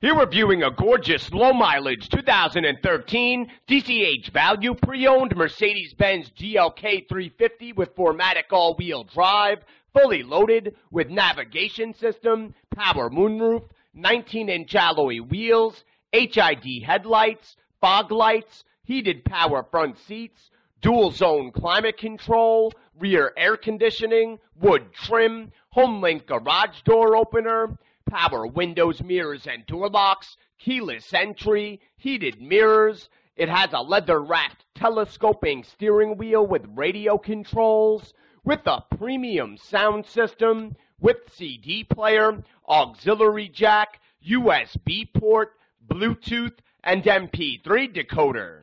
Here we're viewing a gorgeous low mileage 2013 DCH value pre-owned Mercedes-Benz GLK 350 with 4MATIC all-wheel drive, fully loaded with navigation system, power moonroof, 19-inch alloy wheels, HID headlights, fog lights, heated power front seats, dual zone climate control, rear air conditioning, wood trim, HomeLink garage door opener, power windows, mirrors, and door locks, keyless entry, heated mirrors. It has a leather wrapped telescoping steering wheel with radio controls, with a premium sound system, with CD player, auxiliary jack, USB port, Bluetooth, and MP3 decoder.